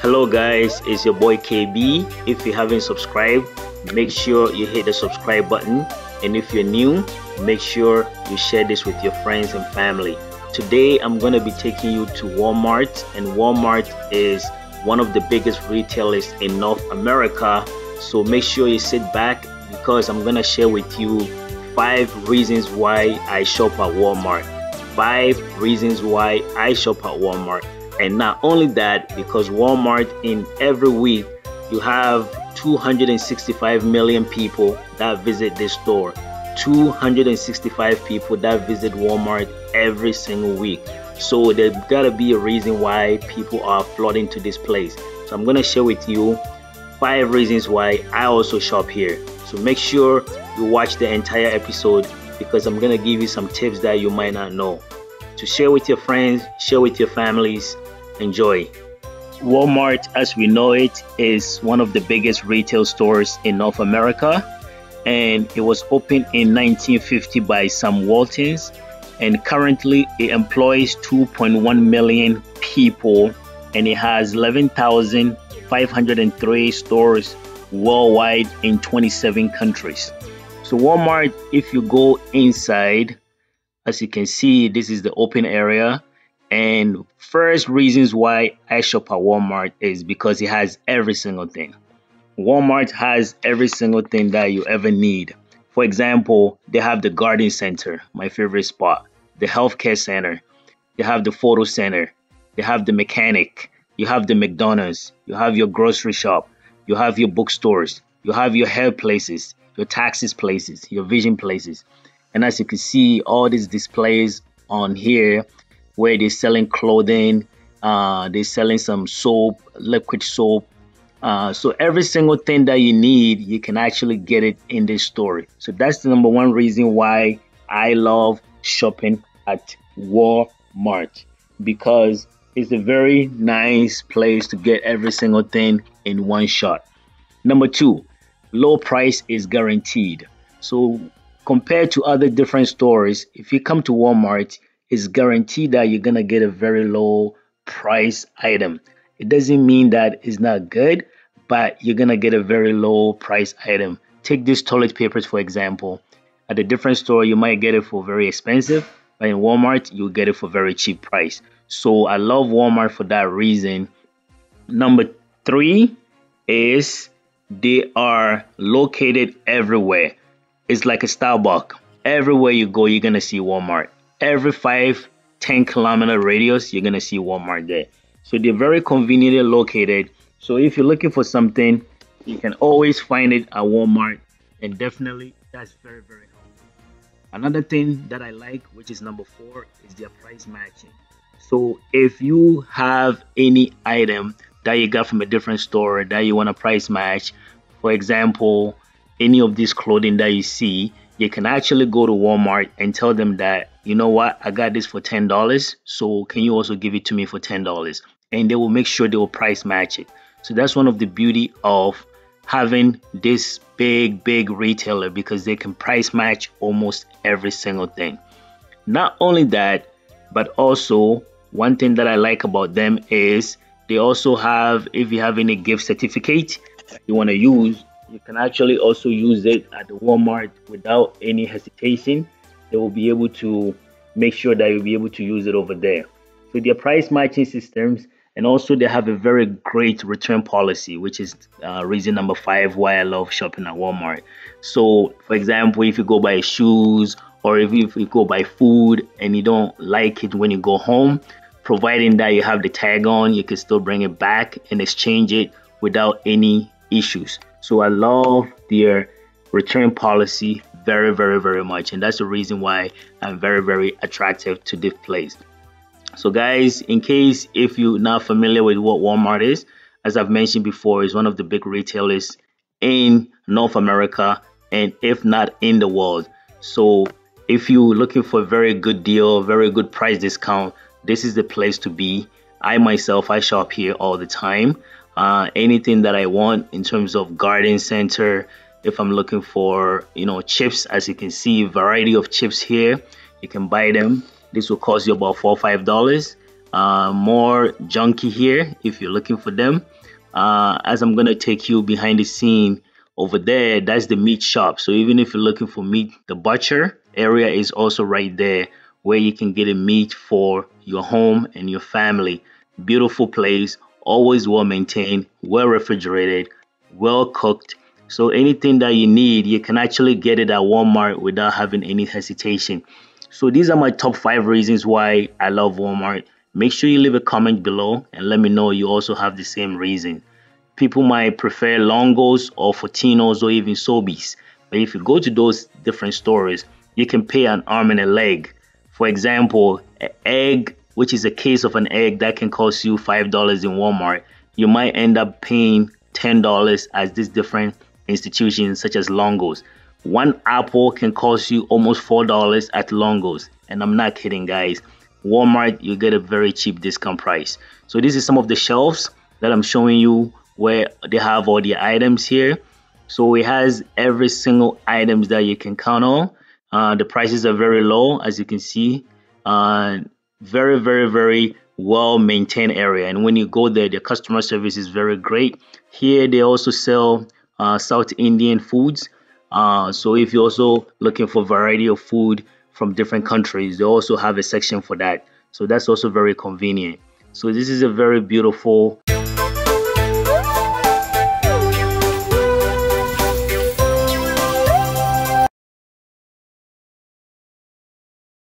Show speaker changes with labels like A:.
A: Hello guys, it's your boy KB. If you haven't subscribed, make sure you hit the subscribe button. And if you're new, make sure you share this with your friends and family. Today I'm going to be taking you to Walmart and Walmart is one of the biggest retailers in North America. So make sure you sit back because I'm going to share with you five reasons why I shop at Walmart. Five reasons why I shop at Walmart. And not only that, because Walmart in every week you have 265 million people that visit this store. 265 people that visit Walmart every single week. So there's gotta be a reason why people are flooding to this place. So I'm gonna share with you five reasons why I also shop here. So make sure you watch the entire episode because I'm gonna give you some tips that you might not know. To share with your friends, share with your families, Enjoy. Walmart, as we know it, is one of the biggest retail stores in North America, and it was opened in 1950 by Sam Waltons, and currently it employs 2.1 million people, and it has 11,503 stores worldwide in 27 countries. So Walmart, if you go inside, as you can see, this is the open area and first reasons why I shop at Walmart is because it has every single thing. Walmart has every single thing that you ever need. For example, they have the garden center, my favorite spot, the healthcare center, they have the photo center, they have the mechanic, you have the McDonald's, you have your grocery shop, you have your bookstores, you have your hair places, your taxes places, your vision places. And as you can see, all these displays on here where they're selling clothing, uh, they're selling some soap, liquid soap. Uh, so every single thing that you need, you can actually get it in this store. So that's the number one reason why I love shopping at Walmart because it's a very nice place to get every single thing in one shot. Number two, low price is guaranteed. So compared to other different stores, if you come to Walmart, is guaranteed that you're gonna get a very low price item. It doesn't mean that it's not good, but you're gonna get a very low price item. Take these toilet papers for example. At a different store, you might get it for very expensive, but in Walmart, you'll get it for very cheap price. So I love Walmart for that reason. Number three is they are located everywhere. It's like a Starbucks. Everywhere you go, you're gonna see Walmart every 5 10 kilometer radius you're gonna see Walmart there. So they're very conveniently located. So if you're looking for something you can always find it at Walmart. And definitely that's very very helpful another thing that I like which is number four is their price matching. So if you have any item that you got from a different store that you want to price match for example any of this clothing that you see you can actually go to Walmart and tell them that, you know what, I got this for $10. So can you also give it to me for $10? And they will make sure they will price match it. So that's one of the beauty of having this big, big retailer because they can price match almost every single thing. Not only that, but also one thing that I like about them is they also have, if you have any gift certificate you want to use, you can actually also use it at the Walmart without any hesitation. They will be able to make sure that you'll be able to use it over there. So their price matching systems and also they have a very great return policy, which is uh, reason number five why I love shopping at Walmart. So for example, if you go buy shoes or if you, if you go buy food and you don't like it when you go home, providing that you have the tag on, you can still bring it back and exchange it without any issues. So I love their return policy very, very, very much. And that's the reason why I'm very, very attractive to this place. So guys, in case if you're not familiar with what Walmart is, as I've mentioned before, is one of the big retailers in North America and if not in the world. So if you're looking for a very good deal, very good price discount, this is the place to be. I myself, I shop here all the time uh, anything that I want in terms of garden center. If I'm looking for, you know, chips, as you can see, variety of chips here, you can buy them. This will cost you about four or five dollars. uh, more junky here if you're looking for them uh, as I'm gonna take you behind the scene over there that's the meat shop so even if you're looking for meat the butcher area is also right there where you can get a meat for your home and your family beautiful place always well maintained well refrigerated well cooked so anything that you need you can actually get it at Walmart without having any hesitation so these are my top five reasons why I love Walmart make sure you leave a comment below and let me know you also have the same reason people might prefer Longos or Fortinos or even Sobeys. But if you go to those different stores, you can pay an arm and a leg. For example, an egg, which is a case of an egg that can cost you $5 in Walmart, you might end up paying $10 at these different institutions such as Longos. One apple can cost you almost $4 at Longos. And I'm not kidding, guys. Walmart, you get a very cheap discount price. So this is some of the shelves that I'm showing you where they have all the items here. So it has every single items that you can count on. Uh, the prices are very low, as you can see. Uh, very, very, very well maintained area. And when you go there, the customer service is very great. Here, they also sell uh, South Indian foods. Uh, so if you're also looking for variety of food from different countries, they also have a section for that. So that's also very convenient. So this is a very beautiful